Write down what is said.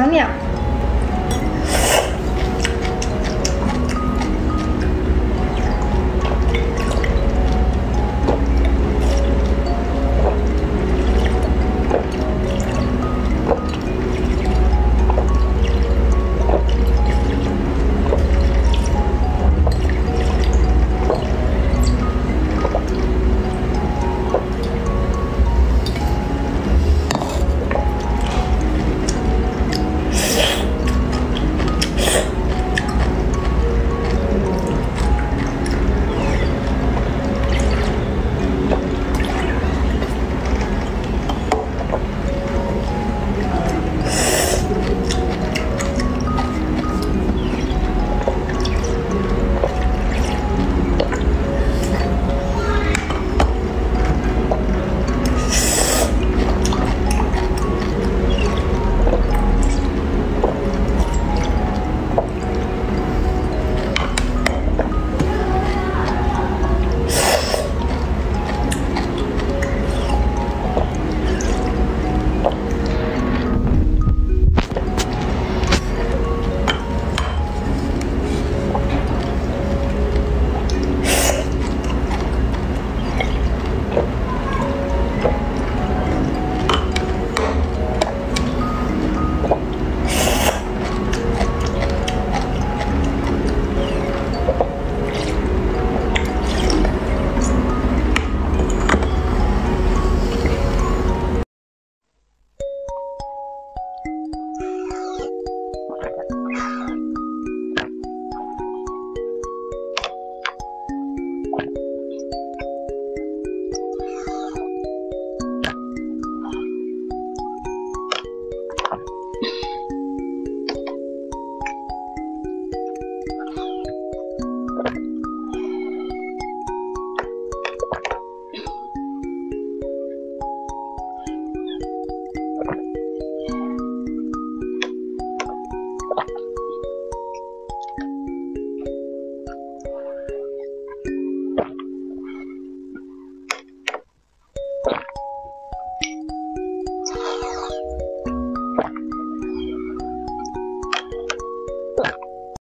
小鸟。